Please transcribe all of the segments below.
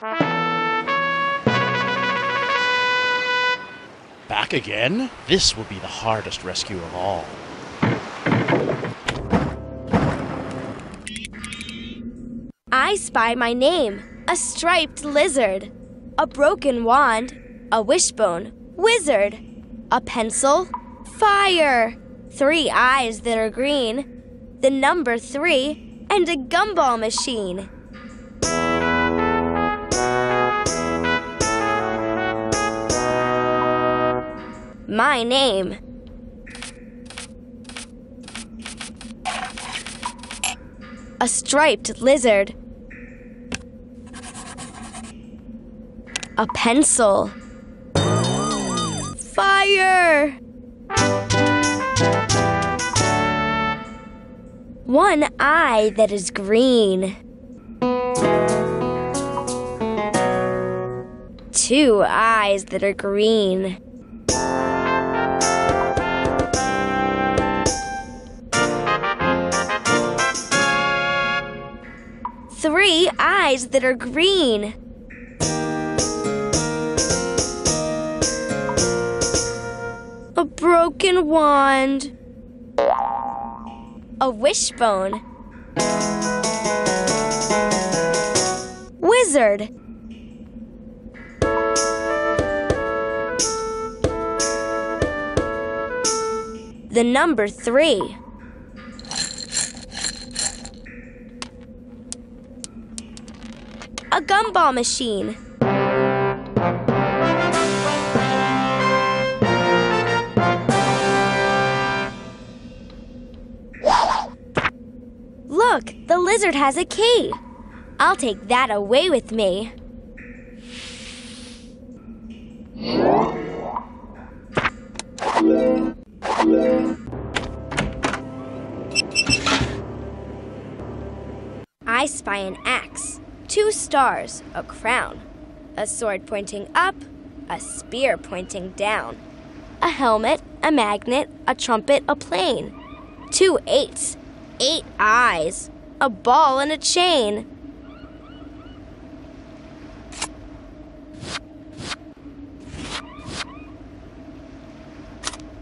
Back again? This will be the hardest rescue of all. I spy my name, a striped lizard, a broken wand, a wishbone, wizard, a pencil, fire, three eyes that are green, the number three, and a gumball machine. My name. A striped lizard. A pencil. Fire! One eye that is green. Two eyes that are green. Eyes that are green. A broken wand. A wishbone. Wizard. The number three. A gumball machine. Look, the lizard has a key. I'll take that away with me. Stars, a crown, a sword pointing up, a spear pointing down, a helmet, a magnet, a trumpet, a plane, two eights, eight eyes, a ball and a chain.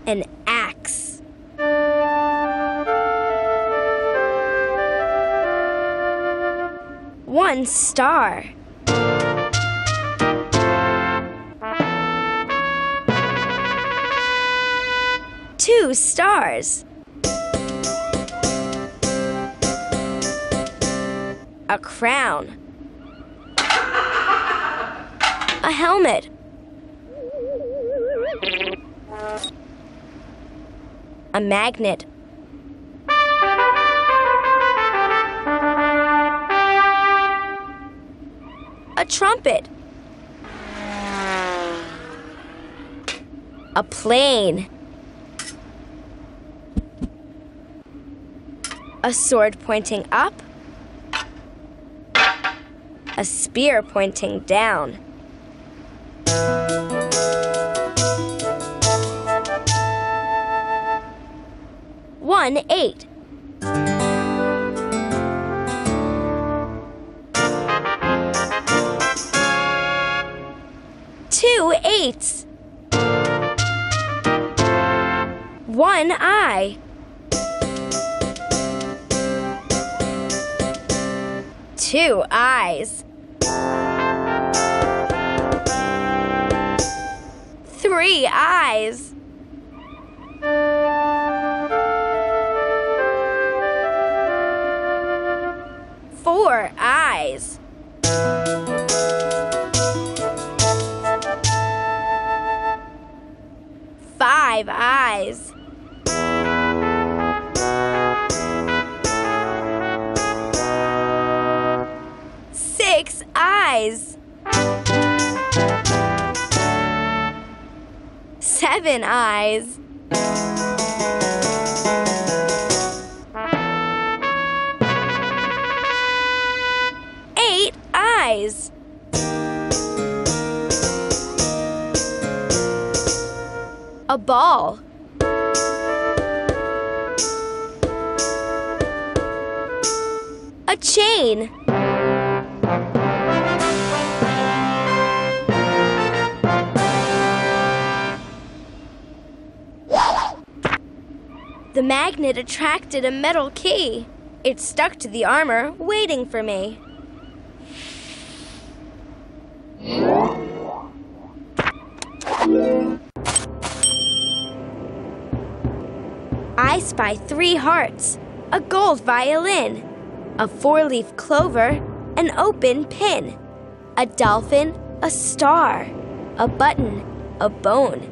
An One star. Two stars. A crown. A helmet. A magnet. Trumpet. A plane. A sword pointing up. A spear pointing down. One eight. Eye. Two eyes. Three eyes. Eyes. Eight eyes. A ball. A chain. The magnet attracted a metal key. It stuck to the armor, waiting for me. I spy three hearts, a gold violin, a four leaf clover, an open pin, a dolphin, a star, a button, a bone,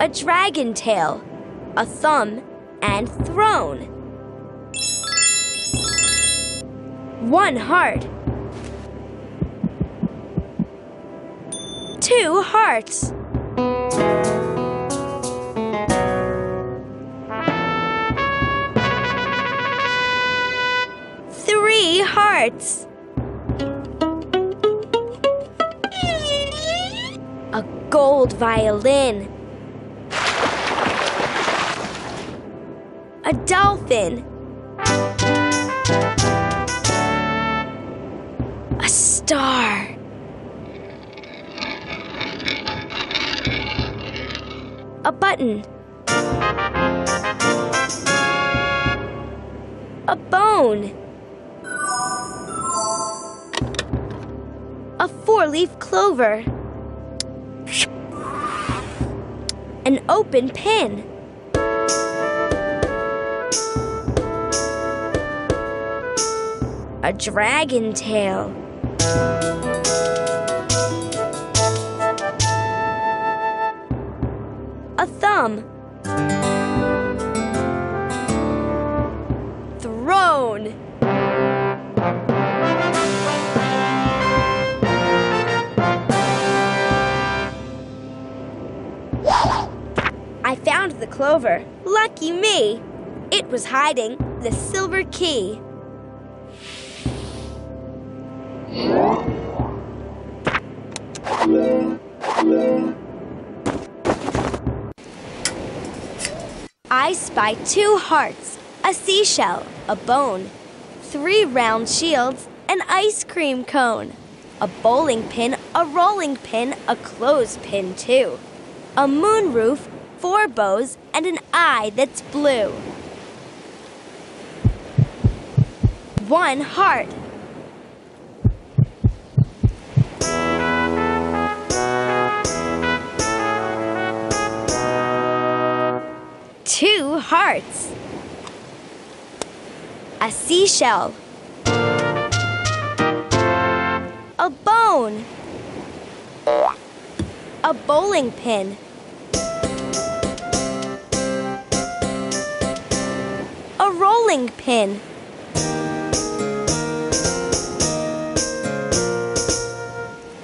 a dragon tail, a thumb, and throne. One heart. Two hearts. Three hearts. A gold violin. A dolphin. A star. A button. A bone. A four leaf clover. An open pin. A dragon tail. A thumb. Throne. I found the clover. Lucky me! It was hiding the silver key. I spy two hearts, a seashell, a bone, three round shields, an ice cream cone, a bowling pin, a rolling pin, a clothespin, too, a moon roof, four bows, and an eye that's blue. One heart. Hearts. A seashell. A bone. A bowling pin. A rolling pin.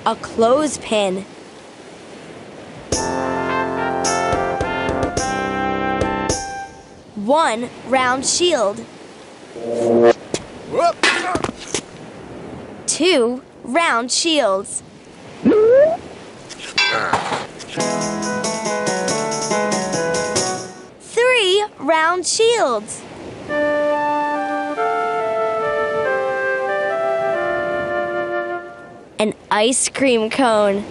A clothespin. One round shield. Two round shields. Three round shields. An ice cream cone.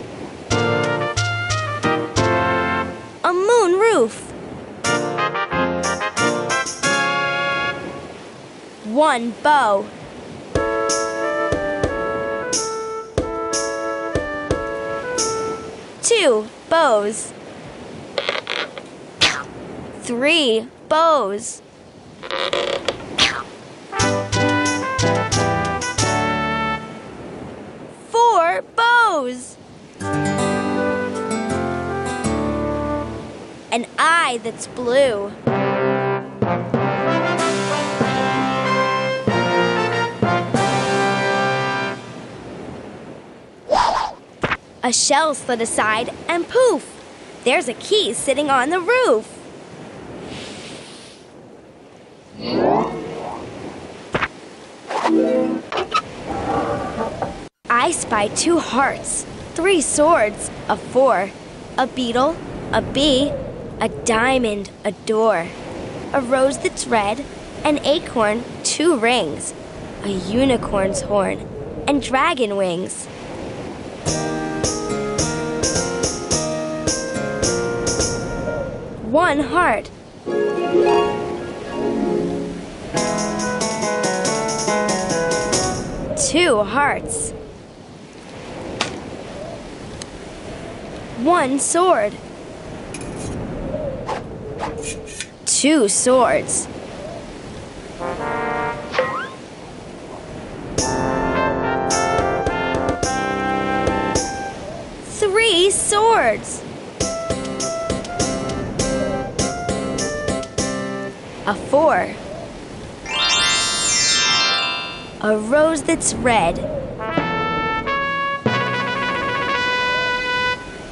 One bow. Two bows. Three bows. Four bows. An eye that's blue. A shell slid aside, and poof! There's a key sitting on the roof. I spy two hearts, three swords, a four, a beetle, a bee, a diamond, a door, a rose that's red, an acorn, two rings, a unicorn's horn, and dragon wings. One heart. Two hearts. One sword. Two swords. Swords. A four. A rose that's red.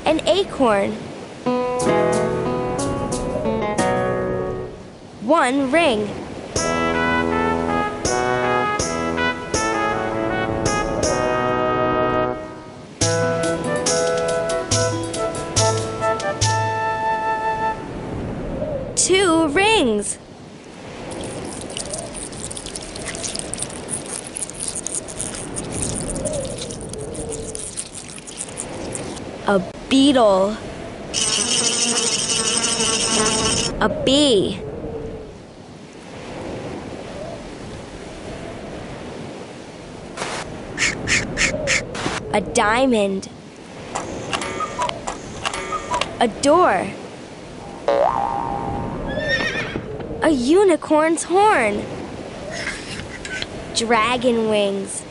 An acorn. One ring. Two rings. A beetle. A bee. A diamond. A door. A unicorn's horn. Dragon wings.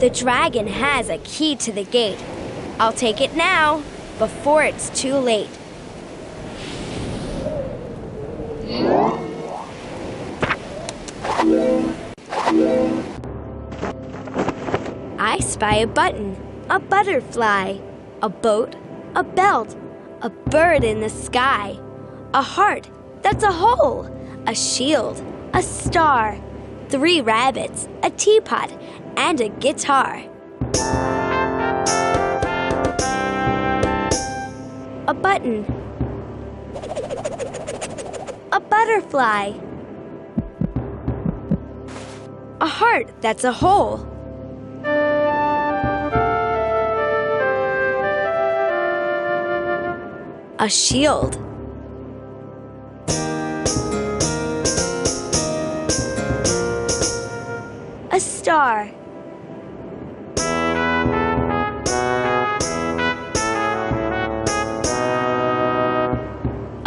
The dragon has a key to the gate. I'll take it now, before it's too late. Spy a button, a butterfly, a boat, a belt, a bird in the sky, a heart that's a hole, a shield, a star, three rabbits, a teapot, and a guitar. A button. A butterfly. A heart that's a hole. A shield. A star.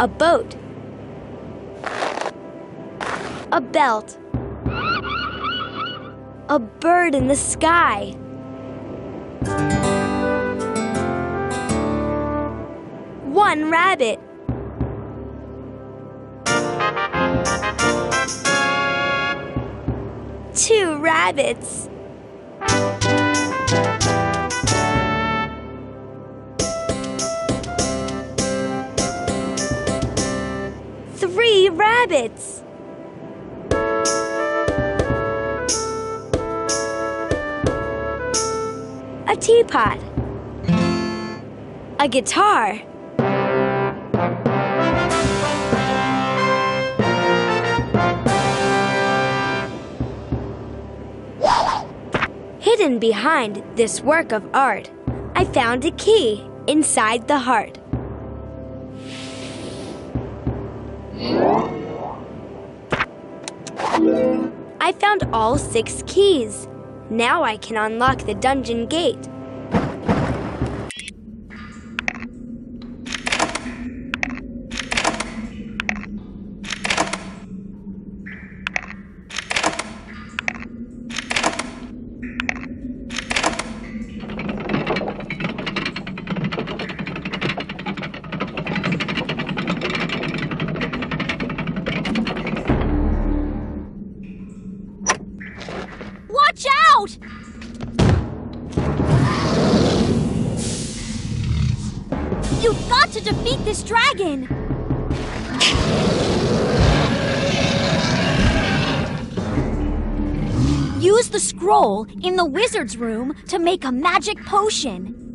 A boat. A belt. A bird in the sky. One rabbit. Two rabbits. Three rabbits. A teapot. A guitar. Behind this work of art, I found a key inside the heart. I found all six keys. Now I can unlock the dungeon gate. Out! You've got to defeat this dragon! Use the scroll in the wizard's room to make a magic potion.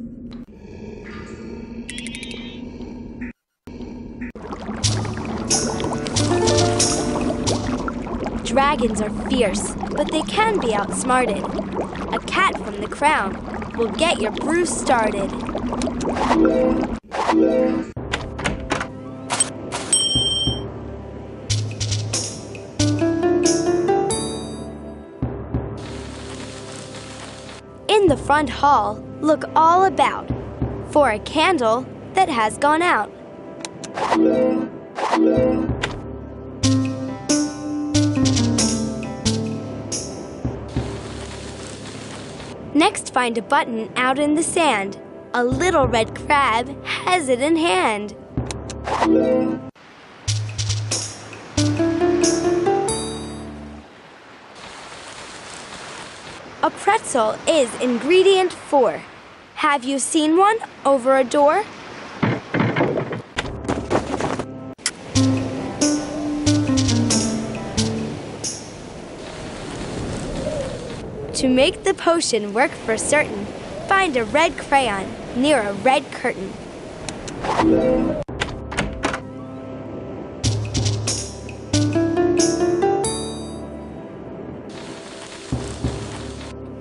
Dragons are fierce, but they can be outsmarted. A cat from the crown will get your brew started. In the front hall, look all about for a candle that has gone out. Next, find a button out in the sand. A little red crab has it in hand. A pretzel is ingredient four. Have you seen one over a door? To make the potion work for certain, find a red crayon near a red curtain.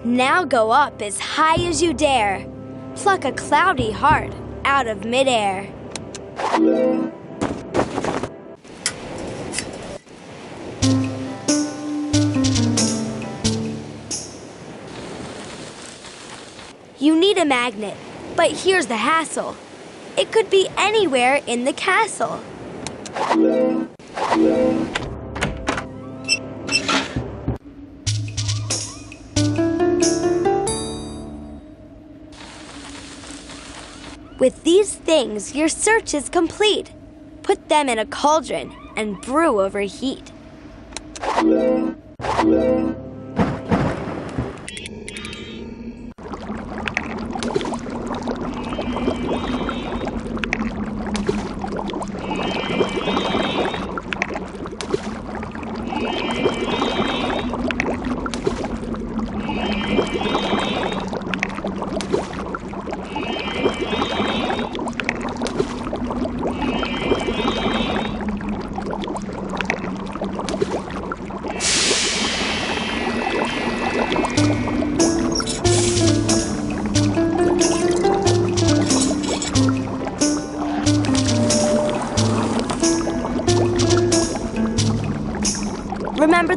Now go up as high as you dare. Pluck a cloudy heart out of midair. A magnet, but here's the hassle. It could be anywhere in the castle. With these things, your search is complete. Put them in a cauldron and brew over heat.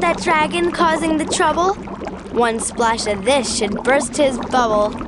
That dragon causing the trouble? One splash of this should burst his bubble.